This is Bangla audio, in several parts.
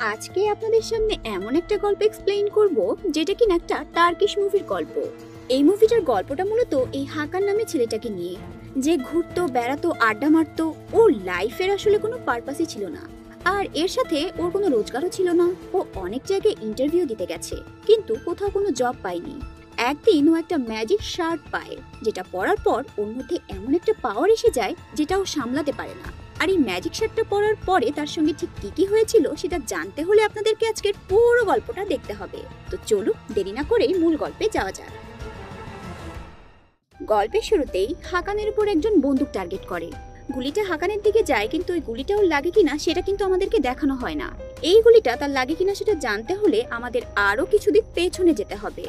আজকে আপনাদের সামনে এমন একটা গল্প এক্সপ্লেইন করব, যেটা কিনা একটা টার্কিশ মুভির গল্প। এই মুভিটার গল্পটা মূলত এই হাকার নামে ছেলেটাকে নিয়ে। যে ঘুরতো, বেড়াতো, আড্ডা মারতো, ওর লাইফের আসলে কোনো পারপাসই ছিল না। আর এর সাথে ওর কোনো রোজগারও ছিল না। ও অনেক জায়গায় ইন্টারভিউ দিতে গেছে, কিন্তু কোথাও কোনো জব পায়নি। একদিন ও একটা ম্যাজিক শার্ট পায়, যেটা পরার পর ওর মধ্যে এমন একটা পাওয়ার এসে যায়, যেটা ও সামলাতে পারে না। আর এই ম্যাজিক শার্টটা পরার পরে তার সঙ্গে ঠিক কি কি হয়েছিল সেটা জানতে হলে আপনাদেরকে আজকের পুরো গল্পটা দেখতে হবে। তো চলুন দেরি না করেই মূল গল্পে যাওয়া যাক। গল্পের শুরুতেই হাকানের উপর একজন বন্দুক টার্গেট করে। গুলিটা হাকানের দিকে যায়, কিন্তু ওই গুলিটা ওর লাগে কিনা সেটা কিন্তু আমাদেরকে দেখানো হয় না। এই গুলিটা তার লাগে কিনা সেটা জানতে হলে আমাদের আরও কিছু দিক পেছনে যেতে হবে।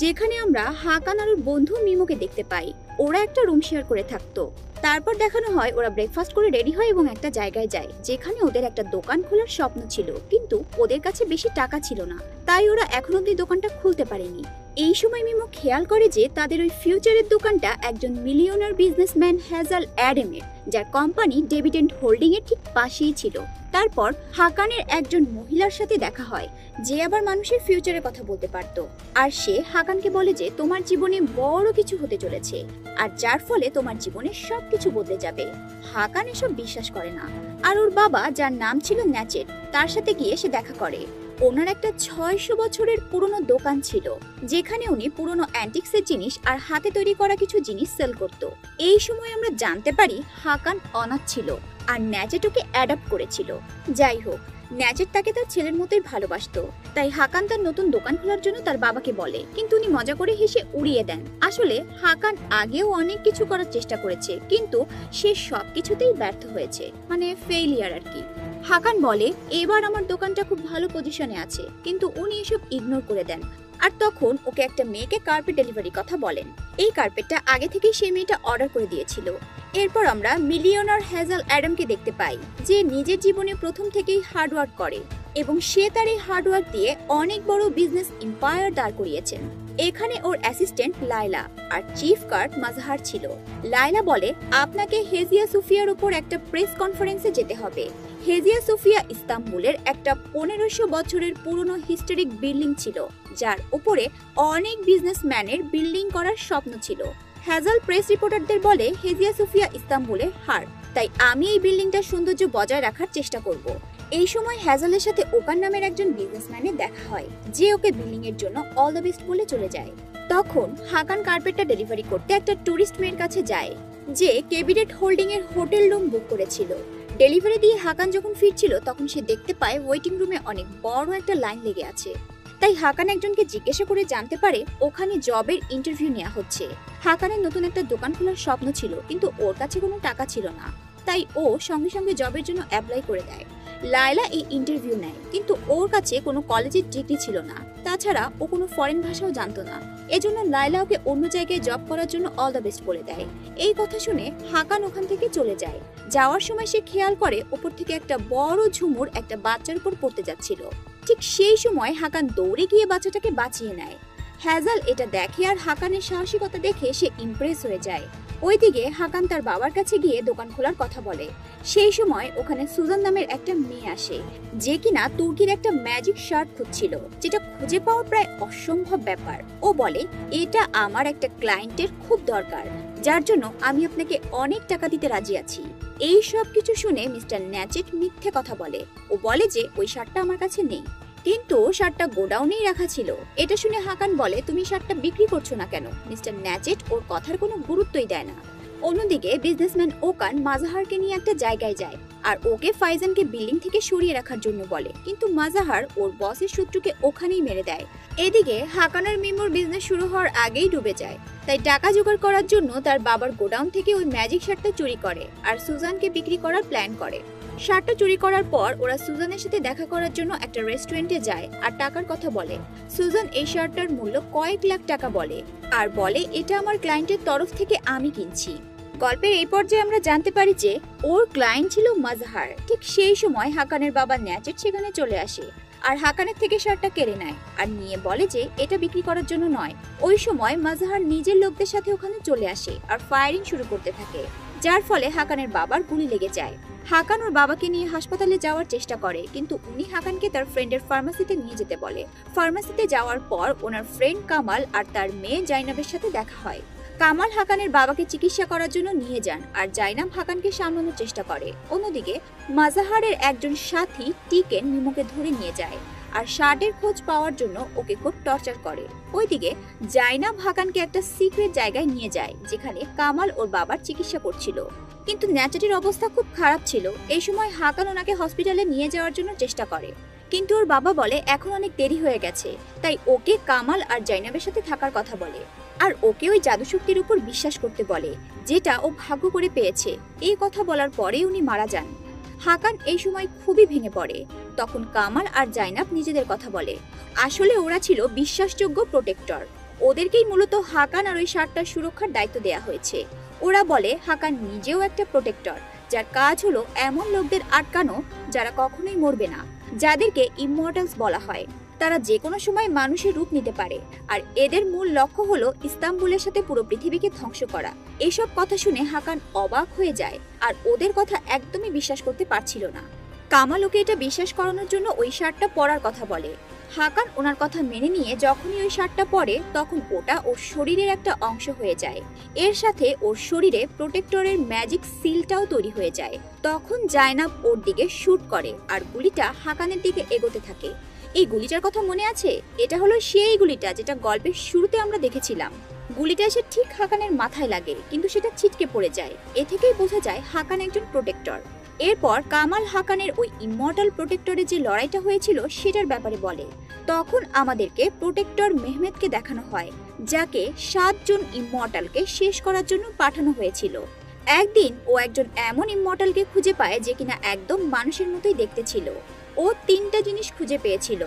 যেখানে আমরা হাকান আর ওর বন্ধু মিমোকে দেখতে পাই। ওরা একটা রুম শেয়ার করে থাকতো। তারপর দেখানো হয় ওরা ব্রেকফাস্ট করে রেডি হয় এবং একটা জায়গায় যায়, যেখানে ওদের একটা দোকান খোলার স্বপ্ন ছিল, কিন্তু ওদের কাছে বেশি টাকা ছিল না। তাই ওরা এখন অব্দি দোকানটা খুলতে পারেনি। এই সময় মিমো খেয়াল করে যে তাদের ওই ফিউচারের দোকানটা একজন মিলিয়নার বিজনেসম্যান হ্যাজাল অ্যাডেমের, যার কোম্পানি ডেভিডেন্ট হোল্ডিং এর ঠিক পাশেই ছিল। তারপর হাকানের একজন মহিলার সাথে দেখা হয়, যে আবার মানুষের ফিউচারের কথা বলতে পারতো। আর সে হাকানকে বলে যে, তোমার জীবনে বড় কিছু হতে চলেছে, আর যার ফলে তোমার জীবনে সবকিছু বদলে যাবে। হাকান এসব বিশ্বাস করে না। আর ওর বাবা, যার নাম ছিল ন্যাচেট, তার সাথে গিয়ে সে দেখা করে। ওনার একটা ছয়শো বছরের পুরনো দোকান ছিল, যেখানে উনি পুরনো অ্যান্টিক্সের জিনিস আর হাতে তৈরি করা কিছু জিনিস সেল করত। এই সময় আমরা জানতে পারি হাকান অনাথ ছিল আর ন্যাচেটোকে অ্যাডাপ্ট করেছিল। যাই হোক ন্যাচেট তাকে তার ছেলের মতোই ভালোবাসত। তাই হাকান তার নতুন দোকান খোলার জন্য তার বাবাকে বলে। কিন্তু উনি মজা করে হেসে উড়িয়ে দেন। আসলে হাকান আগেও অনেক কিছু করার চেষ্টা করেছে, কিন্তু সে সব কিছুতেই ব্যর্থ হয়েছে। মানে ফেইলিয়ার আর কি। হাকান বলে, এবার আমার দোকানটা খুব ভালো পজিশনে আছে। কিন্তু উনি এসব ইগনোর করে দেন। আর তখন ওকে একটা মেয়েকে কার্পেট ডেলিভারি কথা বলেন। এই কার্পেটটা আগে থেকেই সেই মেয়েটা অর্ডার করে দিয়েছিল। এরপর আমরা মিলিয়নার হ্যাজাল অ্যাডামকে দেখতে পাই, যে নিজের জীবনে প্রথম থেকেই হার্ডওয়ার্ক করে এবং সে তার এই হার্ডওয়ার্ক দিয়ে অনেক বড় বিজনেস এম্পায়ার দাঁড় করিয়েছেন। এখানে ওর অ্যাসিস্ট্যান্ট লাইলা আর চিফ কার্ড মাজহার ছিল। লাইলা বলে, আপনাকে হেজিয়া সুফিয়ার উপর একটা প্রেস কনফারেন্সে যেতে হবে। হেজিয়া সুফিয়া ইস্তাম্বুলের একটা পনেরোশো বছরের পুরনো হিস্টোরিক বিল্ডিং ছিল, যার উপরে অনেক বিজনেসম্যানের বিল্ডিং করার স্বপ্ন ছিল। হ্যাজাল প্রেস রিপোর্টারদের বলে, হেজিয়া সুফিয়া ইস্তাম্বুলের হার, তাই আমি এই বিল্ডিংটার সৌন্দর্য বজায় রাখার চেষ্টা করব। এই সময় হ্যাজালের সাথে ওকার নামের একজন বিজনেসম্যানের দেখা হয়, যে ওকে বিল্ডিং এর জন্য অল দ্য বেস্ট বলে চলে যায়। তখন হাকান কার্পেটটা ডেলিভারি করতে একটা টুরিস্ট মেয়ের কাছে যায়, যে কেবিনেট হোল্ডিং এর হোটেল রুম বুক করেছিল। ডেলিভারি দিয়ে হাকান যখন ফিরছিল, তখন সে দেখতে পায় ওয়েটিং রুমে অনেক বড় একটা লাইন লেগে আছে। তাই হাকান একজনকে জিজ্ঞাসা করে জানতে পারে ওখানে জবের ইন্টারভিউ নেওয়া হচ্ছে। হাকানের নতুন একটা দোকান খোলার স্বপ্ন ছিল, কিন্তু ওর কাছে কোনো টাকা ছিল না। তাই ও সঙ্গে সঙ্গে জবের জন্য অ্যাপ্লাই করে দেয়। লায়লা এই ইন্টারভিউ নেয়, কিন্তু ওর কাছে কোনো কলেজের ডিগ্রি ছিল না। তাছাড়া ও কোনো ফরেন ভাষাও জানতো না। এজন্য লাইলা ওকে অন্য জায়গায় জব করার জন্য অল দ্য বেস্ট বলে দেয়। এই কথা শুনে হাকান ওখান থেকে চলে যায়। যাওয়ার সময় সে খেয়াল করে ওপর থেকে একটা বড় ঝুমুর একটা বাচ্চার উপর পড়তে যাচ্ছিল। ঠিক সেই সময় হাকান দৌড়ে গিয়ে বাচ্চাটাকে বাঁচিয়ে নেয়। হ্যাজাল এটা দেখে আর হাকানের সাহসিকতা দেখে সে ইমপ্রেস হয়ে যায়। ওইদিকে হাকান তার বাবার কাছে গিয়ে দোকান খোলার কথা বলে। সেই সময় ওখানে সুজান নামের একটা মেয়ে আসে, যে কিনা তুর্কির একটা ম্যাজিক শার্ট খুঁজছিল, যেটা খুঁজে পাওয়া প্রায় অসম্ভব ব্যাপার। ও বলে, এটা আমার একটা ক্লায়েন্টের খুব দরকার, যার জন্য আমি আপনাকে অনেক টাকা দিতে রাজি আছি। এই সব কিছু শুনে মিস্টার ন্যাচেট মিথ্যে কথা বলে। ও বলে যে, ওই শার্টটা আমার কাছে নেই। কিন্তু শার্টটা গোডাউনেই রাখা ছিল। এটা শুনে হাকান বলে, তুমি শার্টটা বিক্রি করছ না কেন? মিস্টার ন্যাচেট ওর কথার কোনো গুরুত্বই দেয় না। অন্যদিকে বিজনেসম্যান ওকান মাজাহারকে নিয়ে একটা জায়গায় যায় আর ওকে ফাইজানকে বিল্ডিং থেকে সরিয়ে রাখার জন্য বলে। কিন্তু মাজাহার ওর বসের শত্রুকে ওখানেই মেরে দেয়। এদিকে হাকানার মিমোর বিজনেস শুরু হওয়ার আগেই ডুবে যায়। তাই টাকা জোগাড় করার জন্য তার বাবার গোডাউন থেকে ওই ম্যাজিক শার্টটা চুরি করে আর সুজানকে বিক্রি করার প্ল্যান করে। শার্টটা চুরি করার পর ওরা সুজানের সাথে দেখা করার জন্য একটা রেস্টুরেন্টে যায় আর টাকার কথা বলে। সুজান এই শার্টটার মূল্য কয়েক লাখ টাকা বলে আর বলে, এটা আমার ক্লায়েন্টের তরফ থেকে আমি কিনছি। গল্পের এই পর্যায়ে আমরা জানতে পারি যে, ওর ক্লায়েন্ট ছিল মাজহার। ঠিক সেই সময় হাকানের বাবা ন্যাচেট সেখানে চলে আসে আর হাকানের থেকে শার্টটা কেড়ে নেয় আর নিয়ে বলে যে, এটা বিক্রি করার জন্য নয়। ওই সময় মাজহার নিজের লোকদের সাথে ওখানে চলে আসে আর ফায়ারিং শুরু করতে থাকে, যার ফলে হাকানের বাবার গুলি লেগে যায়। হাকান ওর বাবাকে নিয়ে হাসপাতালে যাওয়ার চেষ্টা করে, কিন্তু উনি হাকানকে তার ফ্রেন্ডের ফার্মাসিতে নিয়ে যেতে বলে। ফার্মাসিতে যাওয়ার পর ওনার ফ্রেন্ড কামাল আর তার মেয়ে জাইনাবের সাথে দেখা হয়। কামাল হাকানের বাবাকে চিকিৎসা করার জন্য নিয়ে যান আর জাইনাব হাকানকে সামলানোর চেষ্টা করে। অন্যদিকে, মাজাহারের একজন সাথী টিকেন মিমোকে ধরে নিয়ে যায় আর শার্টের খোঁজ পাওয়ার জন্য ওকে খুব টর্চার করে। ওইদিকে, জাইনাব হাকানকে একটা সিক্রেট জায়গায় নিয়ে যায়, যেখানে কামাল ওর বাবার চিকিৎসা করছিল। কিন্তু ন্যাচারির অবস্থা খুব খারাপ ছিল। এই সময় হাকান ওনাকে হসপিটালে নিয়ে যাওয়ার জন্য চেষ্টা করে। কিন্তু ওর বাবা বলে, এখন অনেক দেরি হয়ে গেছে। তাই ওকে কামাল আর জাইনাবের সাথে থাকার কথা বলে। আর ওকে ওই জাদুশক্তির উপর বিশ্বাস করতে বলে, যেটা ও ভাগ্য করে পেয়েছে। এই কথা বলার পরে উনি মারা যান। হাকান এই সময় খুবই ভেঙে পড়ে। তখন কামাল আর জাইনাব নিজেদের কথা বলে। আসলে ওরা ছিল বিশ্বাসযোগ্য প্রোটেক্টর। ওদেরকেই মূলত হাকান আর ওই শার্টটার সুরক্ষার দায়িত্ব দেয়া হয়েছে। ওরা বলে হাকান নিজেও একটা প্রোটেক্টর যার কাজ হলো এমন লোকদের আটকানো যারা কখনোই মরবে না, যাদেরকে ইমমর্টালস বলা হয়। তারা যে কোনো সময় মানুষের রূপ নিতে পারে, আর এদের মূল লক্ষ্য হলো ইস্তাম্বুলের সাথে পুরো পৃথিবীকে ধ্বংস করা। এসব কথা শুনে হাকান অবাক হয়ে যায়, আর ওদের কথা একদমই বিশ্বাস করতে পারছিল না। কামাল ওকে এটা বিশ্বাস করানোর জন্য ওই শার্টটা পরার কথা বলে। হাকান ওনার কথা মেনে নিয়ে যখনই ওই শার্টটা পরে, তখন ওটা ওর শরীরের একটা অংশ হয়ে যায়। এর সাথে ওর শরীরে প্রোটেক্টরের ম্যাজিক সিলটাও তৈরি হয়ে যায়। তখন জায়নাব ওর দিকে শ্যুট করে আর গুলিটা হাকানের দিকে এগোতে থাকে। এই গুলিটার কথা মনে আছে? এটা হলো সেই গুলিটা যেটা গল্পের শুরুতে আমরা দেখেছিলাম। গুলিটা এসে ঠিক হাকানের মাথায় লাগে, কিন্তু সেটা ছিটকে পড়ে যায়। এ থেকেই বোঝা যায় হাকান একজন প্রোটেক্টর। এরপর কামাল হাকানের ওই ইমর্টাল প্রোটেক্টরের যে লড়াইটা হয়েছিল সেটার ব্যাপারে বলে। তখন আমাদেরকে প্রোটেক্টর মেহমেদকে দেখানো হয়, যাকে সাতজন ইমর্টালকে শেষ করার জন্য পাঠানো হয়েছিল। একদিন ও একজন এমন ইমর্টালকে খুঁজে পায় যে কিনা একদম মানুষের মতোই দেখতে ছিল। ও তিনটা জিনিস খুঁজে পেয়েছিল,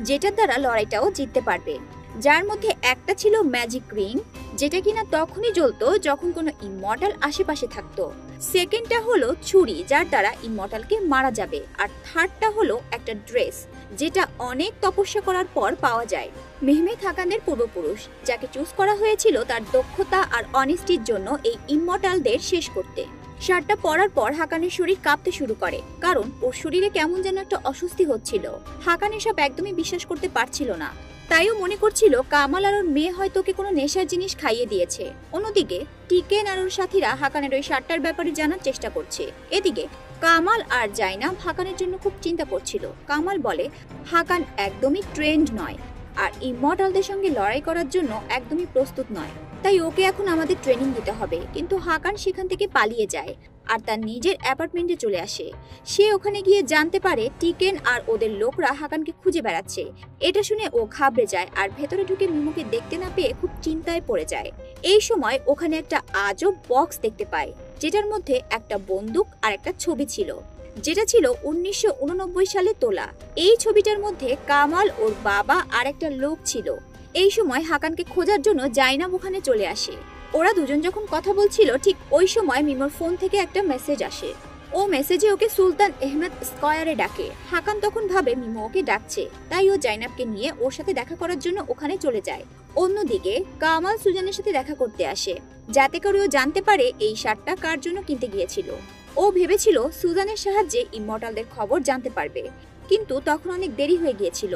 যেটার দ্বারা লড়াইটাও জিততে পারবে। যার মধ্যে একটা ছিল ম্যাজিক রিং, যেটা কিনা তখনই জ্বলতো যখন কোনো ইমর্টাল আশেপাশে থাকতো। সেকেন্ডটা হলো ছুরি, যার দ্বারা ইমর্টালকে মারা যাবে। আর থার্ডটা হলো একটা ড্রেস, যেটা অনেক তপস্যা করার পর পাওয়া যায়। মেহমেদ হাকানের পূর্বপুরুষ, যাকে চুজ করা হয়েছিল তার দক্ষতা আর অনেস্টির জন্য এই ইমর্টালদের শেষ করতে। শার্টটা পরার পর হাকানের শরীর কাঁপতে শুরু করে, কারণ ওর শরীরে কেমন যেন একটা অস্বস্তি হচ্ছিল। হাকান এসব একদমই বিশ্বাস করতে পারছিল না। তাইও মনে করছিল কামাল আর ওর মেয়ে হয়তো ওকে কোনো নেশার জিনিস খাইয়ে দিয়েছে। অন্যদিকে টিকেন আর ওর সাথীরা হাকানের ওই শার্টটার ব্যাপারে জানার চেষ্টা করছে। এদিকে কামাল আর জাইনা হাকানের জন্য খুব চিন্তা করছিল। কামাল বলে, হাকান একদমই ট্রেন্ড নয়। আর ইমর্টালদের সঙ্গে লড়াই করার জন্য একদমই প্রস্তুত নয়। তাই ওকে এখন আমাদের ট্রেনিং দিতে হবে। কিন্তু হাকান সেখান থেকে পালিয়ে যায় আর তার নিজের অ্যাপার্টমেন্টে চলে আসে। সে ওখানে গিয়ে জানতে পারে টিকেন আর ওদের লোকরা হাকানকে খুঁজে বেড়াচ্ছে। এটা শুনে ও ঘাবড়ে যায় আর ভেতরে ঢুকে মিমুকে দেখতে না পেয়ে খুব চিন্তায় পড়ে যায়। এই সময় ওখানে একটা আজব বক্স দেখতে পায়, যেটার মধ্যে একটা বন্দুক আর একটা ছবি ছিল। যেটা ছিল উনিশশো উননব্বই সালে তোলা। এই ছবিটার মধ্যে কামাল ওর বাবা আর একটা লোক ছিল। এই সময় হাকানকে খোঁজার জন্য জাইনাব ওখানে চলে আসে। ওরা দুজন যখন কথা বলছিল, ঠিক ওই সময় মিমোর ফোন থেকে একটা মেসেজ আসে। ও মেসেজে ওকে সুলতান আহমেদ স্কয়ারে ডাকে। হাকান তখন ভাবে মিমো ওকে ডাকছে, তাই ও জাইনাবকে নিয়ে ওর সাথে দেখা করার জন্য ওখানে চলে যায়। অন্যদিকে কামাল সুজানের সাথে দেখা করতে আসে, যাতে করে ও জানতে পারে এই শার্টটা কার জন্য কিনতে গিয়েছিল। ও ভেবেছিল সুজানের সাহায্যে ইমর্টালদের খবর জানতে পারবে, কিন্তু তখন অনেক দেরি হয়ে গিয়েছিল।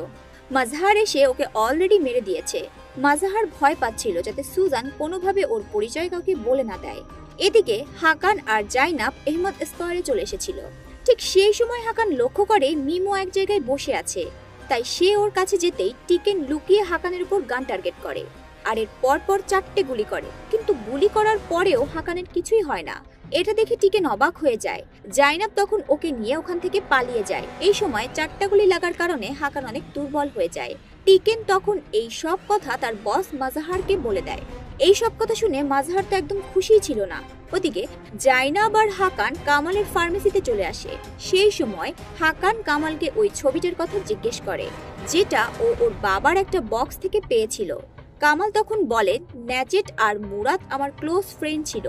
মাজহার এসে ওকে অলরেডি মেরে দিয়েছে। মাজাহার ভয় পাচ্ছিল যাতে সুজান কোনোভাবে ওর পরিচয় কাউকে বলে না দেয়। এদিকে হাকান আর জাইনাব এহমদ স্কোয়ারে চলে এসেছিল। ঠিক সেই সময় হাকান লক্ষ্য করে মিমো এক জায়গায় বসে আছে। তাই সে ওর কাছে যেতেই টিকেন লুকিয়ে হাকানের উপর গান টার্গেট করে। আর এর পরপর চারটে গুলি করে। কিন্তু গুলি করার পরেও হাকানের কিছুই হয় না। এটা দেখে টিকেন অবাক হয়ে যায়। জাইনাব তখন ওকে নিয়ে ওখান থেকে পালিয়ে যায়। এই সময় চারটা গুলি লাগার কারণে হাকান অনেক দুর্বল হয়ে যায়। টিকেন তখন এই সব কথা তার বস মাজাহারকে বলে দেয়। এই সব কথা শুনে মাজাহার তো একদম খুশিই ছিল না। ওদিকে জাইনাব আর হাকান কামালের ফার্মেসিতে চলে আসে। সেই সময় হাকান কামালকে ওই ছবিটার কথা জিজ্ঞেস করে, যেটা ও ওর বাবার একটা বক্স থেকে পেয়েছিল। কামাল তখন বলে, ন্যাচেট আর মুরাদ আমার ক্লোজ ফ্রেন্ড ছিল।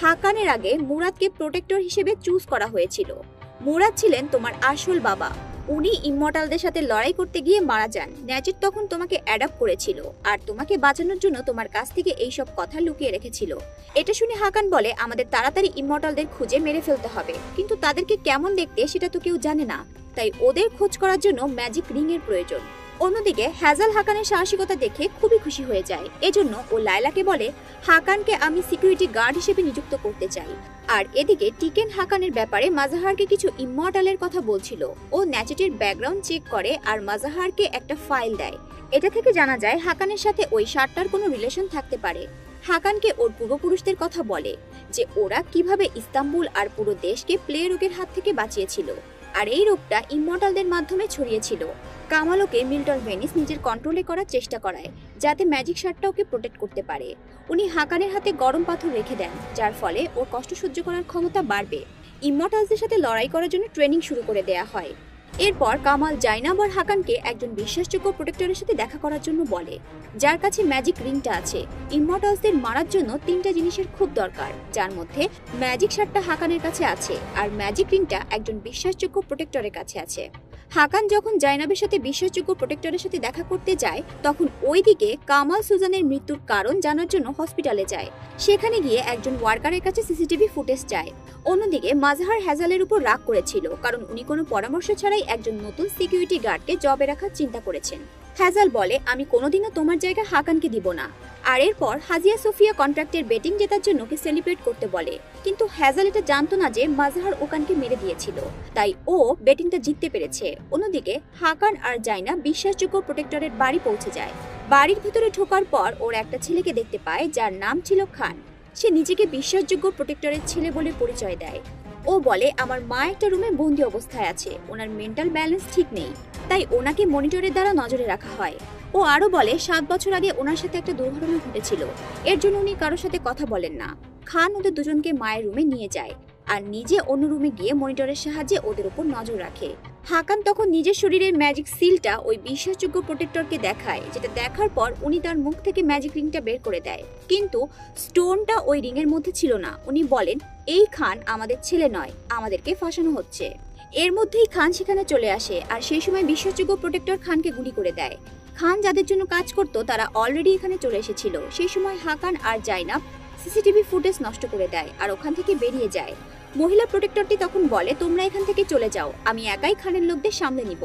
হাকানের আগে মুরাদকে প্রোটেক্টর হিসেবে চুজ করা হয়েছিল। মুরাদ ছিলেন তোমার আসল বাবা। উনি ইমমর্টালদের সাথে লড়াই করতে গিয়ে মারা যান। ন্যাচেট তখন তোমাকে অ্যাডাপ্ট করেছিল আর তোমাকে বাঁচানোর জন্য তোমার কাছ থেকে এইসব কথা লুকিয়ে রেখেছিল। এটা শুনে হাকান বলে, আমাদের তাড়াতাড়ি ইমমর্টালদের খুঁজে মেরে ফেলতে হবে। কিন্তু তাদেরকে কেমন দেখতে সেটা তো কেউ জানে না। তাই ওদের খোঁজ করার জন্য ম্যাজিক রিং এর প্রয়োজন। অন্যদিকে হ্যাজাল হাকানের সাহসিকতা দেখে খুবই খুশি হয়ে যায়। এজন্য ও লায়লাকে বলে, হাকানকে আমি সিকিউরিটি গার্ড হিসেবে নিযুক্ত করতে চাই। আর এদিকে টিকেন হাকানের ব্যাপারে মাজাহারকে কিছু ইমমর্টালের কথা বলছিল। ও ন্যাচেটের ব্যাকগ্রাউন্ড চেক করে আর মাজাহারকে একটা ফাইল দেয়। এটা থেকে জানা যায়, হাকানের সাথে ওই সাতটার কোনো রিলেশন থাকতে পারে। হাকানকে ওর পূর্বপুরুষদের কথা বলে যে, ওরা কীভাবে ইস্তাম্বুল আর পুরো দেশকে প্লে রোগের হাত থেকে বাঁচিয়েছিল। আর এই রোগটা ইমমর্টালদের মাধ্যমে ছড়িয়েছিল। কামালোকে মিল্টন ভেনিস নিজের কন্ট্রোলে করার চেষ্টা করায়, যাতে ম্যাজিক শার্টটা ওকে প্রোটেক্ট করতে পারে। উনি হাকানের হাতে গরম পাথর রেখে দেন, যার ফলে ওর কষ্ট সহ্য করার ক্ষমতা বাড়বে। ইমমর্টালসদের সাথে লড়াই করার জন্য ট্রেনিং শুরু করে দেয়া হয়। এরপর কামাল জাইনাব আর হাকানকে একজন বিশ্বাসযোগ্য প্রোটেক্টরের সাথে দেখা করার জন্য বলে, যার কাছে ম্যাজিক রিংটা আছে। ইমমর্টালসদের মারার জন্য তিনটা জিনিসের খুব দরকার, যার মধ্যে ম্যাজিক শার্টটা হাকানের কাছে আছে আর ম্যাজিক রিংটা একজন বিশ্বাসযোগ্য প্রোটেক্টরের কাছে আছে। হাকান যখন জাইনাবের সাথে বিশ্বাসযোগ্য প্রোটেক্টরের সাথে দেখা করতে যায়, তখন ওইদিকে কামাল সুজানের মৃত্যুর কারণ জানার জন্য হসপিটালে যায়। সেখানে গিয়ে একজন ওয়ার্কারের কাছে সিসিটিভি ফুটেজ চায়। অন্যদিকে মাজহার হ্যাজালের উপর রাগ করেছিল, কারণ উনি কোনো পরামর্শ ছাড়াই একজন নতুন সিকিউরিটি গার্ডকে জবে রাখার চিন্তা করেছেন। হ্যাজাল বলে, আমি কোনোদিনও তোমার জায়গা হাকানকে দিব না। আর এরপর হাজিয়া সোফিয়া কন্ট্রাক্টের বেটিং জেতার জন্য ওকে সেলিব্রেট করতে বলে। কিন্তু হ্যাজাল এটা জানতো না যে মাজহার ওকানকে মেরে দিয়েছিল। তাই ও বেটিংটা জিততে পেরেছে। অন্যদিকে, হাকান আর জাইনা বিশ্বাসযোগ্য প্রোটেক্টরের বাড়ি পৌঁছে যায়। বাড়ির ভিতরে ঢোকার পর ওর একটা ছেলেকে দেখতে পায়, যার নাম ছিল খান। সে নিজেকে বিশ্বাসযোগ্য প্রোটেক্টরের ছেলে বলে পরিচয় দেয়। ও বলে, আমার মা একটা রুমে বন্দি অবস্থায় আছে। ওনার মেন্টাল ব্যালেন্স ঠিক নেই। তাই ওনাকে মনিটরের দ্বারা নজরে রাখা হয়। ও আরও বলে, সাত বছর আগে ওনার সাথে একটা দুর্ঘটনা ঘটেছিল। এর জন্য উনি কারোর সাথে কথা বলেন না। খান ওদের দুজনকে মায়ের রুমে নিয়ে যায়। আর নিজে অন্য রুমে গিয়ে মনিটরের সাহায্যে ওদের উপর নজর রাখে। হাকান তখন নিজের শরীরের ম্যাজিক সিলটা ওই বিশ্বাসযোগ্য প্রোটেক্টরকে দেখায়, যেটা দেখার পর উনি তার মুখ থেকে ম্যাজিক রিংটা বের করে দেয়। কিন্তু স্টোনটা ওই রিংয়ের মধ্যে ছিল না। উনি বলেন, এই খান আমাদের ছেলে নয়, আমাদেরকে ফাঁসানো হচ্ছে। এর মধ্যেই খান সেখানে চলে আসে আর সেই সময় বিশ্বাসযোগ্য প্রোটেক্টর খানকে গুলি করে দেয়। খান যাদের জন্য কাজ করতো তারা অলরেডি এখানে চলে এসেছিল। সেই সময় হাকান আর জাইনাব সিসিটিভি ফুটেজ নষ্ট করে দেয় আর ওখান থেকে বেরিয়ে যায়। মহিলা প্রোটেক্টরটি তখন বলে, তোমরা এখান থেকে চলে যাও, আমি একাই খানের লোকদের সামলে নিব।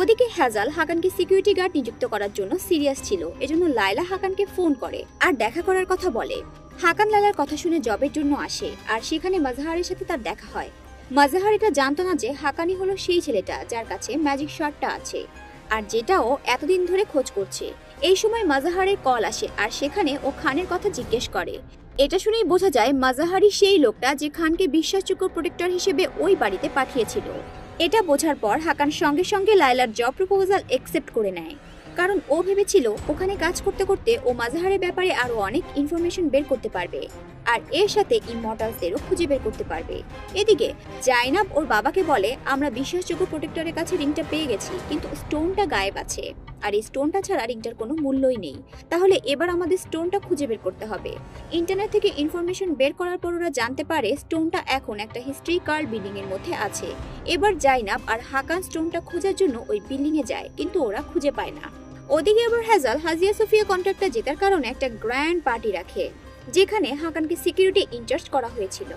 ওদিকে হ্যাজাল হাকানকে সিকিউরিটি গার্ড নিযুক্ত করার জন্য সিরিয়াস ছিল, এজন্য লায়লা হাকানকে ফোন করে আর দেখা করার কথা বলে। হাকান লালার কথা শুনে জবের জন্য আসে আর সেখানে মাজাহারের সাথে তার দেখা হয়। মাজাহার এটা জানতো না যে হাকানি হলো সেই ছেলেটা যার কাছে ম্যাজিক শটটা আছে আর যেটাও এতদিন ধরে খোঁজ করছে। এই সময় মাজাহারের কল আসে আর সেখানে ও খানের কথা জিজ্ঞেস করে। এটা শুনেই বোঝা যায় মাজাহারি সেই লোকটা যে খানকে বিশ্বাসযোগ্য প্রোটেক্টর হিসেবে ওই বাড়িতে পাঠিয়েছিল। এটা বোঝার পর হাকান সঙ্গে সঙ্গে লায়লার জব প্রপোজাল একসেপ্ট করে নেয়। কারণ ও ভেবেছিল ওখানে কাজ করতে করতে ও মাজাহারের ব্যাপারে আরও অনেক ইনফরমেশন বের করতে পারবে। আর এর সাথে ইমমর্টালসদেরও খুঁজে বের করতে পারবে। এদিকে, জাইনাব ওর বাবাকে বলে, আমরা বিশ্বাসযোগ্য প্রোটেক্টরের কাছে রিংটা পেয়ে গেছি, কিন্তু স্টোনটা গায়েব আছে। আর এই স্টোনটা ছাড়া রিংটার কোনো মূল্যই নেই। তাহলে এবার আমাদের স্টোনটা খুঁজে বের করতে হবে। ইন্টারনেট থেকে ইনফরমেশন বের করার পর ওরা জানতে পারে, স্টোনটা এখন একটা হিস্ট্রি কার্ড বিল্ডিং এর মধ্যে আছে। এবার জাইনাব আর হাকান স্টোনটা খোঁজার জন্য ওই বিল্ডিং এ যায়, কিন্তু ওরা খুঁজে পায় না। ওদিকে এবার হ্যাজাল হাজিয়া সোফিয়া কন্ট্রাক্টটা জেতার কারণে একটা গ্র্যান্ড পার্টি রাখে। যেখানে হাকানকে সিকিউরিটি ইনচার্জ করা হয়েছিল।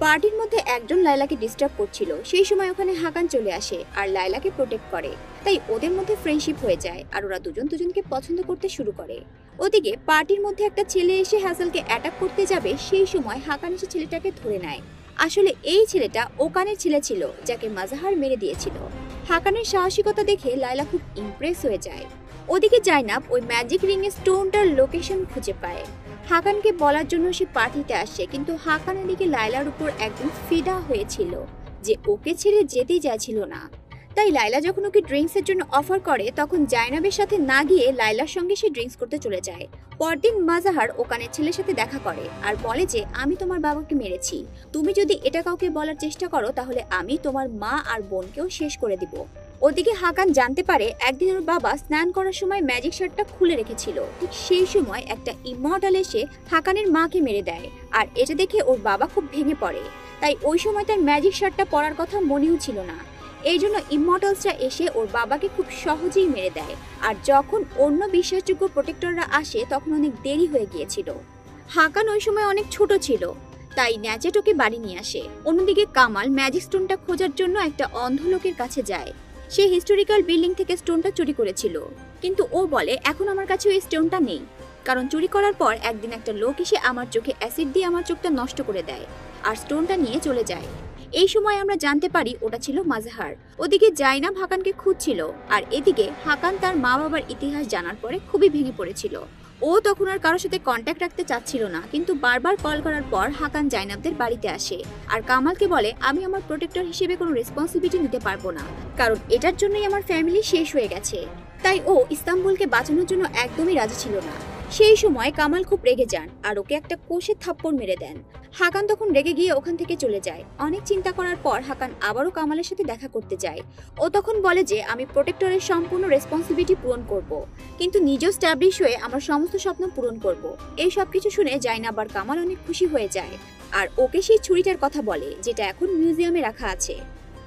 পার্টির মধ্যে একজন লাইলাকে ডিস্টার্ব করছিল। সেই সময় ওখানে হাকান চলে আসে আর লাইলাকে প্রোটেক্ট করে। তাই ওদের মধ্যে ফ্রেন্ডশিপ হয়ে যায় আর ওরা দুজন দুজনকে পছন্দ করতে শুরু করে। ওদিকে পার্টির মধ্যে একটা ছেলে এসে হ্যাসেলকে অ্যাটাক করতে যাবে, সেই সময় হাকান এসে ছেলেটাকে ধরে নেয়। আসলে এই ছেলেটা ওকানের ছেলে ছিল, যাকে মাজাহার মেরে দিয়েছিল। হাকানের সাহসিকতা দেখে লাইলা খুব ইমপ্রেস হয়ে যায়। ওদিকে জাইনাব ওই ম্যাজিক রিং এর স্টোনটার লোকেশন খুঁজে পায়। হাকানকে বলার জন্য সে পার্টিতে আসে, কিন্তু হাকান দিকে লাইলার উপর একদম ফিদা হয়েছিল যে ওকে ছেড়ে যেতেই চাইছিল না। তাই লাইলা যখন ওকে ড্রিঙ্কসের জন্য অফার করে, তখন জাইনাবের সাথে না গিয়ে লাইলার সঙ্গে সে ড্রিঙ্কস করতে চলে যায়। পরদিন মাজাহার ওকানের ছেলের সাথে দেখা করে আর বলে যে, আমি তোমার বাবাকে মেরেছি। তুমি যদি এটা কাউকে বলার চেষ্টা করো, তাহলে আমি তোমার মা আর বোনকেও শেষ করে দিব। ওদিকে হাকান জানতে পারে একদিন ওর বাবা স্নান করার সময় ম্যাজিক শার্টটা খুলে রেখেছিল। ঠিক সেই সময় একটা ইমর্টাল এসে হাকানের মাকে মেরে দেয়, আর এটা দেখে ওর বাবা খুব ভেঙে পড়ে। তাই ওই সময় তার ম্যাজিক শার্টটা পরার কথা মনেও ছিল না। এই জন্য ইমমর্টালসরা এসে ওর বাবাকে খুব সহজেই মেরে দেয়, আর যখন অন্য বিশ্বাসযোগ্য প্রোটেক্টররা আসে তখন অনেক দেরি হয়ে গিয়েছিল। হাকান ওই সময় অনেক ছোট ছিল, তাই ন্যাচেট ওকে বাড়ি নিয়ে আসে। অন্যদিকে কামাল ম্যাজিক স্টোনটা খোঁজার জন্য একটা অন্ধ লোকের কাছে যায়। সে হিস্টোরিক্যাল বিল্ডিং থেকে স্টোনটা চুরি করেছিল। কিন্তু ও বলে, এখন আমার কাছে ওই স্টোনটা নেই। কারণ চুরি করার পর একদিন একটা লোক এসে আমার চোখে অ্যাসিড দিয়ে আমার চোখটা নষ্ট করে দেয় আর স্টোনটা নিয়ে চলে যায়। এই সময় আমরা জানতে পারি ওটা ছিল মাজাহার। ওদিকে জাইনাব হাকানকে খুঁজছিল আর এদিকে হাকান তার মা বাবার ইতিহাস জানার পরে খুবই ভেঙে পড়েছিল। ও তখন আর কারোর সাথে কন্ট্যাক্ট রাখতে চাচ্ছিল না, কিন্তু বারবার কল করার পর হাকান জাইনাবদের বাড়িতে আসে। আর কামালকে বলে, আমি আমার প্রোটেক্টর হিসেবে কোনো রেসপন্সিবিলিটি নিতে পারব না, কারণ এটার জন্যই আমার ফ্যামিলি শেষ হয়ে গেছে। তাই ও ইস্তাম্বুলকে বাঁচানোর জন্য একদমই রাজি ছিল না। সেই সময় কামাল খুব রেগে যান আর ওকে একটা কোষে থাপ্পড় মেরে দেন। হাকান তখন রেগে গিয়ে ওখান থেকে চলে যায়। অনেক চিন্তা করার পর হাকান আবারও কামালের সাথে দেখা করতে যায়। ও তখন বলে যে, আমি প্রোটেক্টরের সম্পূর্ণ রেসপন্সিবিলিটি পূরণ করব। কিন্তু নিজেও স্ট্যাবলিশ হয়ে আমার সমস্ত স্বপ্ন পূরণ করব। এই সব কিছু শুনে জাইনাব আর কামাল অনেক খুশি হয়ে যায়। আর ওকে সেই ছুরিটার কথা বলে, যেটা এখন মিউজিয়ামে রাখা আছে।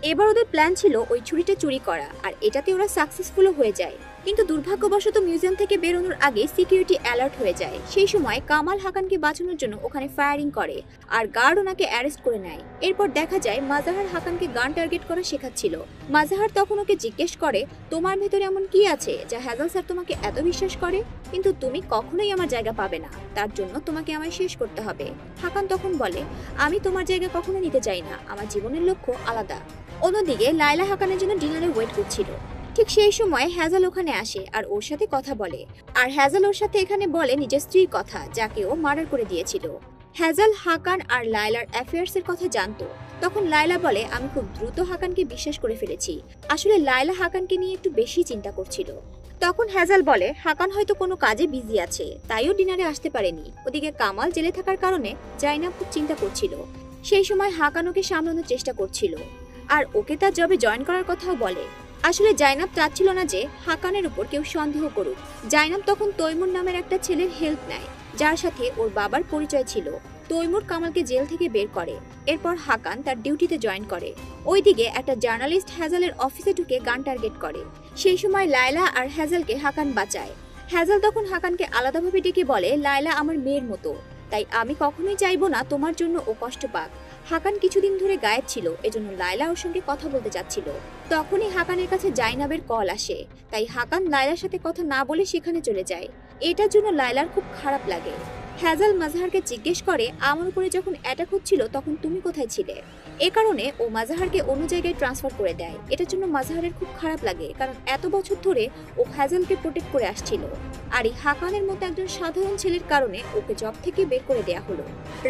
এবার ওদের প্ল্যান ছিল ওই ছুরিটা চুরি করা, আর এটাতে ওরা সাকসেসফুলও হয়ে যায়। কিন্তু দুর্ভাগ্যবশত মিউজিয়াম থেকে বেরোনোর আগে সিকিউরিটি অ্যালার্ট হয়ে যায়। সেই সময় কামাল হাকানকে বাঁচানোর জন্য ওখানে ফায়ারিং করে আর গার্ড ওনাকে অ্যারেস্ট করে নেয়। এরপর দেখা যায় মাজাহার হাকানকে গান টার্গেট করা শেখাচ্ছিল। মাজাহার তখন ওকে জিজ্ঞেস করে, তোমার ভেতরে এমন কি আছে যা হ্যাজাল স্যার তোমাকে এত বিশ্বাস করে? কিন্তু তুমি কখনোই আমার জায়গা পাবে না। তার জন্য তোমাকে আমায় শেষ করতে হবে। হাকান তখন বলে, আমি তোমার জায়গা কখনো নিতে চাই না। আমার জীবনের লক্ষ্য আলাদা। অন্যদিকে লাইলা হাকানের জন্য ডিনারে ওয়েট করছিল। ঠিক সেই সময় হ্যাজাল ওখানে আসে আর ওর সাথে কথা বলে। আর হ্যাজাল ওর সাথে এখানে বলে নিজের স্ত্রীর কথা, যাকে ও মার্ডার করে দিয়েছিল। হ্যাজাল, হাকান আর লাইলার অ্যাফেয়ার্স এর কথা জানতো। তখন লাইলা বলে, আমি খুব দ্রুত হাকানকে বিশ্বাস করে ফেলেছি। আসলে লাইলা হাকানকে নিয়ে একটু বেশি চিন্তা করছিল। তখন হ্যাজাল বলে, হাকান হয়তো কোনো কাজে বিজি আছে, তাইও ডিনারে আসতে পারেনি। ওদিকে কামাল জেলে থাকার কারণে জাইনা খুব চিন্তা করছিল। সেই সময় হাকান ওকে সামলানোর চেষ্টা করছিল। আর ওকে তার জবে জয়েন করার কথাও বলে। আসলে জাইনাব চাচ্ছিল না যে হাকানের উপর কেউ সন্দেহ করুক। জাইনাব তখন তৈমুর নামের একটা ছেলের হেল্প নেয়, যার সাথে ওর বাবার পরিচয় ছিল। তৈমুর কামালকে জেল থেকে বের করে, এরপর হাকান তার ডিউটিতে জয়েন করে। ওইদিকে একটা জার্নালিস্ট হ্যাজালের অফিসে ঢুকে গান টার্গেট করে। সেই সময় লায়লা আর হ্যাজালকে হাকান বাঁচায়। হ্যাজাল তখন হাকানকে আলাদাভাবে ডেকে বলে, লায়লা আমার মেয়ের মতো। তাই আমি কখনোই চাইব না তোমার জন্য ও কষ্ট পাক। হাকান কিছুদিন ধরে গায়েব ছিল, এজন্য লায়লা ওর সঙ্গে কথা বলতে চাচ্ছিল তখনই হাকানের কাছে জাইনাবের কল আসে, তাই হাকান লায়লার সাথে কথা না বলে সেখানে চলে যায়। এটার জন্য লায়লার খুব খারাপ লাগে। হ্যাজাল মাজাহারকে জিজ্ঞেস করে আমার উপরে যখন অ্যাটাক হচ্ছিল, তখন তুমি কোথায় ছিলে? এ কারণে ও মাজাহারকে অন্য জায়গায় ট্রান্সফার করে দেয়। এটার জন্য মাজাহারের খুব খারাপ লাগে, কারণ এত বছর ধরে ও হ্যাজালকে প্রোটেক্ট করে আসছিল। আর এই হাকানের মতো একজন সাধারণ ছেলের কারণে ওকে জব থেকে বের করে দেয়া হলো।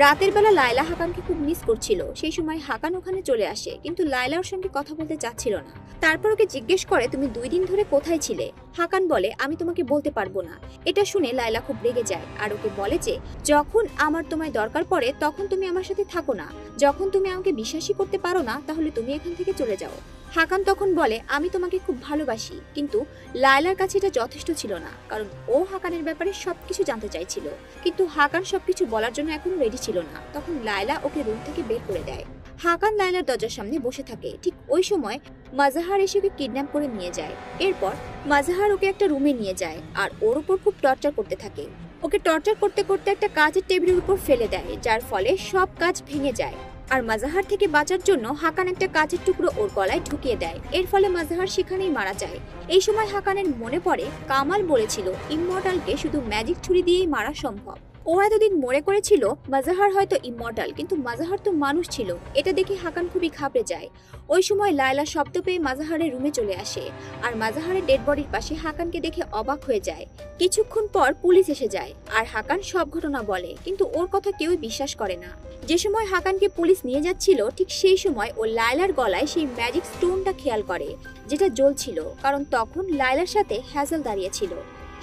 রাতের বেলা লায়লা হাকানকে খুব মিস করছিল। সেই সময় হাকান ওখানে চলে আসে, কিন্তু লায়লা ওর সঙ্গে কথা বলতে চাচ্ছিল না। তারপর ওকে জিজ্ঞেস করে, তুমি দুই দিন ধরে কোথায় ছিলে? হাকান বলে, আমি তোমাকে বলতে পারব না। এটা শুনে লায়লা খুব রেগে যায়, আর ওকে বলে যে যখন আমার তোমায় দরকার পড়ে, তখন তুমি আমার সাথে থাকো না। যখন তুমি আমাকে বিশ্বাসই করতে পারো না, তাহলে তুমি এখান থেকে চলে যাও। হাকান তখন বলে, আমি তোমাকে খুব ভালোবাসি, কিন্তু লায়লার কাছে এটা যথেষ্ট ছিল না, কারণ ও হাকানের ব্যাপারে সবকিছু জানতে চাইছিল। কিন্তু হাকান সবকিছু বলার জন্য এখন রেডি ছিল না। তখন লায়লা ওকে রুম থেকে বের করে দেয়। হাকান লায়লার দরজার সামনে বসে থাকে। ঠিক ওই সময় মাজাহার এসে ওকে কিডন্যাপ করে নিয়ে যায়। এরপর মাজাহার ওকে একটা রুমে নিয়ে যায়, আর ওর উপর খুব টর্চার করতে থাকে। ওকে টর্চার করতে করতে একটা কাজের টেবিলের উপর ফেলে দেয়, যার ফলে সব কাজ ভেঙে যায়। আর মাজাহার থেকে বাঁচার জন্য হাকান একটা কাজের টুকরো ওর গলায় ঢুকিয়ে দেয়। এর ফলে মাজাহার সেখানেই মারা যায়। এই সময় হাকানের মনে পড়ে, কামাল বলেছিল, ইমমর্টালকে শুধু ম্যাজিক ছুরি দিয়েই মারা সম্ভব। ও এতদিন মনে করেছিল, মাজাহার হয়তো ইমমর্টাল কিন্তু মাজাহার তো মানুষ ছিল। এটা দেখে হাকান খুবই ঘাবড়ে যায়। ওই সময় লায়লা শব্দ পেয়ে মাজাহারের রুমে চলে আসে, আর মাজাহারের ডেড বডির পাশে হাকানকে দেখে অবাক হয়ে যায়। কিছুক্ষণ পর পুলিশ এসে যায়, আর হাকান সব ঘটনা বলে, কিন্তু ওর কথা কেউই বিশ্বাস করে না। যে সময় হাকানকে পুলিশ নিয়ে যাচ্ছিল, ঠিক সেই সময় ও লায়লার গলায় সেই ম্যাজিক স্টোনটা খেয়াল করে, যেটা জ্বলছিল, কারণ তখন লায়লার সাথে হ্যাজল দাঁড়িয়েছিল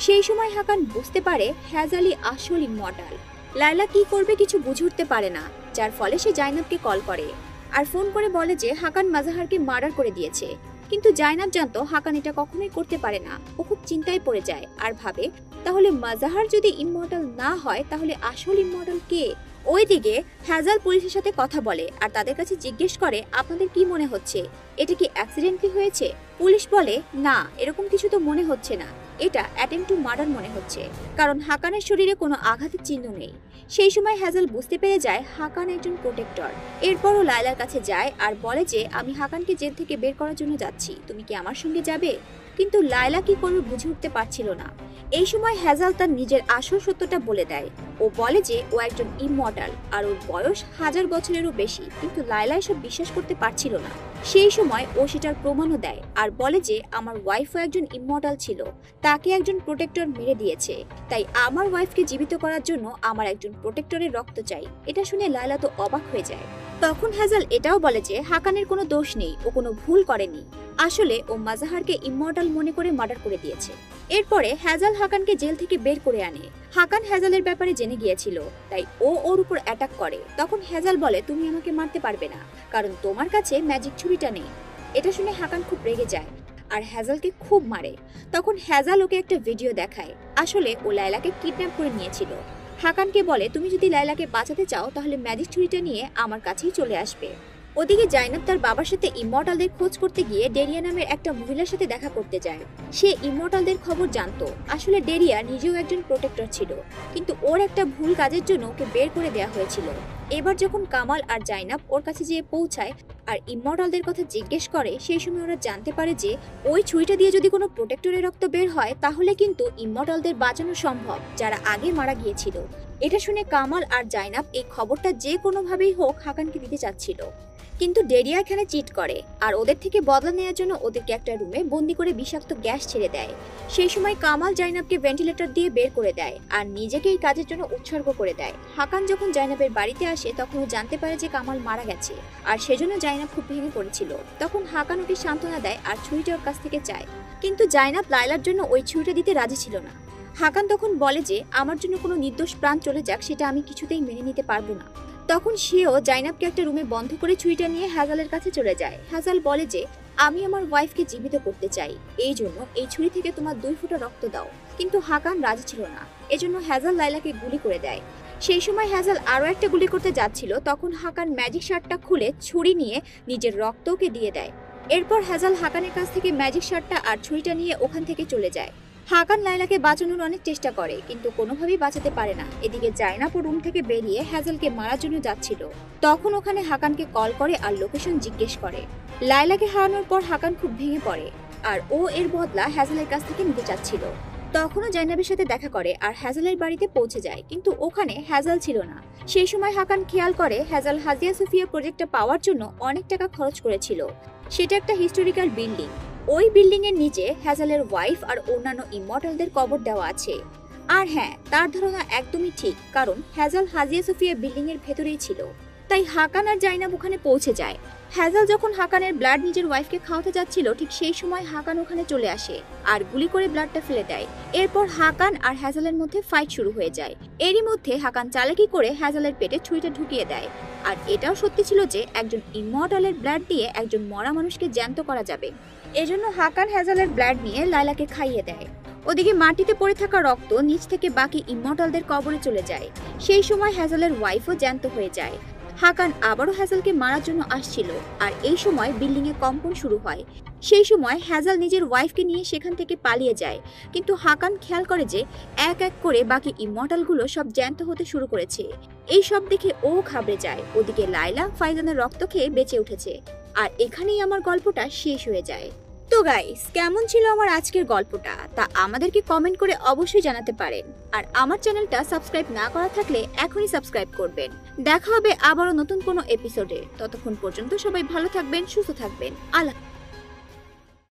সেই সময় হাকান বুঝতে পারে হ্যাজালি আসল ইমর্টাল। লায়লা কি করবে কিছু বুঝে উঠতে পারে না, যার ফলে সে জাইনাবকে কল করে। আর ফোন করে বলে যে হাকান মাজাহারকে মার্ডার করে দিয়েছে। কিন্তু জাইনাব জানতো হাকান এটা কখনোই করতে পারে না। ও খুব চিন্তায় পড়ে যায় আর ভাবে, তাহলে মাজাহার যদি ইমমর্টাল না হয়, তাহলে আসল ইমমর্টাল কে? ওই ওইদিকে হ্যাজাল পুলিশের সাথে কথা বলে আর তাদের কাছে জিজ্ঞেস করে, আপনাদের কি মনে হচ্ছে? এটা কি অ্যাক্সিডেন্টলি হয়েছে? পুলিশ বলে, না, এরকম কিছু তো মনে হচ্ছে না। এটা অ্যাটেম্প টু মার্ডার মনে হচ্ছে। কারণ হাকানের শরীরে কোনো আঘাতের চিহ্ন নেই। সেই সময় হ্যাজেল বুঝতে পেরে যায় হাকান একজন প্রোটেক্টর। এরপরও লায়লার কাছে যায় আর বলে যে, আমি হাকানকে জেল থেকে বের করার জন্য যাচ্ছি। তুমি কি আমার সঙ্গে যাবে? কিন্তু লায়লা কি করবে বুঝে উঠতে পারছিল না। এই সময় হ্যাজাল তার নিজের আসল সত্যটা বলে দেয়। ও বলে যে ও একজন ইমমর্টাল আর ওর বয়স হাজার বছরেরও বেশি, কিন্তু লায়লা এসব বিশ্বাস করতে পারছিল না। সেই সময় ও সেটার প্রমাণও দেয় আর বলে যে আমার ওয়াইফও একজন ইমমর্টাল ছিল, তাকে একজন প্রোটেক্টর মেরে দিয়েছে। তাই আমার ওয়াইফকে জীবিত করার জন্য আমার একজন প্রোটেক্টরের রক্ত চাই। এটা শুনে লায়লা তো অবাক হয়ে যায়। তখন হ্যাজাল এটাও বলে যে হাকানের কোনো দোষ নেই, ও কোনো ভুল করেনি। আসলে ও মাজাহারকে ইমমর্টাল মনে করে মার্ডার করে দিয়েছে। এরপরে হ্যাজাল হাকানকে জেল থেকে বের করে আনে। হাকান হ্যাজালের ব্যাপারে জেনে গিয়েছিল, তাই ও ওর উপর অ্যাটাক করে। তখন হ্যাজাল বলে, তুমি আমাকে মারতে পারবে না, কারণ তোমার কাছে ম্যাজিক ছুরিটা নেই। এটা শুনে হাকান খুব রেগে যায় আর হ্যাজালকে খুব মারে। তখন হ্যাজাল ওকে একটা ভিডিও দেখায়। আসলে ও লায়লাকে কিডন্যাপ করে নিয়েছিল। হাকানকে বলে, তুমি যদি লাইলাকে বাঁচাতে চাও, তাহলে ম্যাজিক ছুরিটা নিয়ে আমার কাছেই চলে আসবে। ওদিকে জাইনাব তার বাবার সাথে ইমর্টালদের খোঁজ করতে গিয়ে ডেরিয়া নামের একটা মহিলার সাথে দেখা করতে যায়। সে ইমর্টালদের খবর জানতো। আসলে ডেরিয়া নিজেও একজন প্রোটেক্টর ছিল, কিন্তু ওর একটা ভুল কাজের জন্য ওকে বের করে দেওয়া হয়েছিল। এবার যখন কামাল আর জাইনাব ওর কাছে যেয়ে পৌঁছায় আর ইমর্টালদের কথা জিজ্ঞেস করে, সেই সময় ওরা জানতে পারে যে, ওই ছুরিটা দিয়ে যদি কোনো প্রোটেক্টরের রক্ত বের হয়, তাহলে কিন্তু ইমর্টালদের বাঁচানো সম্ভব, যারা আগে মারা গিয়েছিল। এটা শুনে কামাল আর জাইনাব এই খবরটা যে কোনোভাবেই হোক হাকানকে দিতে চাচ্ছিল। কিন্তু ডেরিয়া এখানে চিট করে। আর ওদের থেকে বদলা নেওয়ার জন্য ওদেরকে একটা রুমে বন্দি করে বিষাক্ত গ্যাস ছেড়ে দেয়। সেই সময় কামাল জাইনাবকে ভেন্টিলেটর দিয়ে বের করে দেয় আর নিজেকে এই কাজের জন্য উৎসর্গ করে দেয়। হাকান যখন জাইনাবের বাড়িতে আসে, তখন ও জানতে পারে যে কামাল মারা গেছে। আর সেজন্য জাইনাব খুব ভেঙে পড়েছিল। তখন হাকান ওকে সান্ত্বনা দেয় আর ছুরিটা ওর কাছ থেকে চায়। কিন্তু জাইনাব লাইলার জন্য ওই ছুরিটা দিতে রাজি ছিল না। হাকান তখন বলে যে, আমার জন্য কোনো নির্দোষ প্রাণ চলে যাক, সেটা আমি কিছুতেই মেনে নিতে পারব না। তখন সেও জাইনাবকে একটা রুমে বন্ধ করে ছুরিটা নিয়ে হ্যাজালের কাছে চলে যায়। হ্যাজাল বলে যে, আমি আমার ওয়াইফকে জীবিত করতে চাই। এই জন্য এই ছুরি থেকে তোমার দুই ফোঁটা রক্ত দাও। কিন্তু হাকান রাজি ছিল না। এজন্য হ্যাজাল লাইলাকে গুলি করে দেয়। সেই সময় হ্যাজাল আরও একটা গুলি করতে যাচ্ছিল, তখন হাকান ম্যাজিক শার্টটা খুলে ছুরি নিয়ে নিজের রক্তকে দিয়ে দেয়। এরপর হ্যাজাল হাকানের কাছ থেকে ম্যাজিক শার্টটা আর ছুরিটা নিয়ে ওখান থেকে চলে যায়। হাকান লাইলাকে বাঁচানোর অনেক চেষ্টা করে, কিন্তু কোনোভাবেই বাঁচাতে পারে না। এদিকে জাইনাপ রুম থেকে বেরিয়ে হ্যাজেলকে মারার জন্য যাচ্ছিল। তখন ওখানে হাকানকে কল করে আর লোকেশন জিজ্ঞেস করে। লাইলাকে হারানোর পর হাকান খুব ভেঙে পড়ে, আর ও এর বদলা হ্যাজেলের কাছ থেকে নিতে চাচ্ছিল। তখনও জাইনাবের সাথে দেখা করে আর হ্যাজেলের বাড়িতে পৌঁছে যায়, কিন্তু ওখানে হ্যাজাল ছিল না। সেই সময় হাকান খেয়াল করে হ্যাজাল হাজিয়া সুফিয়া প্রজেক্টটা পাওয়ার জন্য অনেক টাকা খরচ করেছিল। সেটা একটা হিস্টোরিক্যাল বিল্ডিং ওই বিল্ডিং এর নিচে হ্যাজালের ওয়াইফ আর অন্যান্য ইমর্টালদের কবর দেওয়া আছে। আর হ্যাঁ তার ধারণা একদমই ঠিক, কারণ হ্যাজাল হাজিয়া সুফিয়া বিল্ডিং এর ভেতরেই ছিল। তাই হাকান আর জাইনাব ওখানে পৌঁছে যায়। হ্যাজাল যখন হাকানের ব্লাড নিজের ওয়াইফকে খাওয়াতে যাচ্ছিল, ঠিক সেই সময় হাকান ওখানে চলে আসে আর গুলি করে ব্লাডটা ফেলে দেয়। এরপর হাকান আর হ্যাজালের মধ্যে ফাইট শুরু হয়ে যায়। এরই মধ্যে হাকান চালাকি করে হ্যাজালের পেটে ছুরিটা ঢুকিয়ে দেয়। আর এটাও সত্যি ছিল যে, একজন ইমর্টালের ব্লাড দিয়ে একজন মরা মানুষকে জ্যান্ত করা যাবে। এজন্য হাকান হ্যাজালের ব্লাড নিয়ে লাইলাকে খাইয়ে দেয়। ওদিকে মাটিতে পড়ে থাকা রক্ত নিচ থেকে বাকি ইমর্টালদের কবরে চলে যায়। সেই সময় হ্যাজালের ওয়াইফও জ্যান্ত হয়ে যায়। হাকান আবারও হ্যাজালকে মারার জন্য আসছিল আর এই সময় বিল্ডিং এ কম্পন শুরু হয়। সেই সময় হ্যাজাল নিজের ওয়াইফকে নিয়ে সেখান থেকে পালিয়ে যায়। কিন্তু হাকান খেয়াল করে যে এক এক করে বাকি ইমর্টালগুলো সব জ্যান্ত হতে শুরু করেছে। এই সব দেখে ও ঘাবড়ে যায়। ওদিকে লাইলা ফাইজানের রক্ত খেয়ে বেঁচে উঠেছে। আর এখানেই আমার গল্পটা শেষ হয়ে যায়। তো গাইস কেমন ছিল আমার আজকের গল্পটা? তা আমাদেরকে কমেন্ট করে অবশ্যই জানাতে পারেন। আর আমার চ্যানেলটা সাবস্ক্রাইব না করা থাকলে এখনই সাবস্ক্রাইব করবেন। দেখা হবে আবারও নতুন কোনো এপিসোডে ততক্ষণ পর্যন্ত সবাই ভালো থাকবেন, সুস্থ থাকবেন। আল্লাহ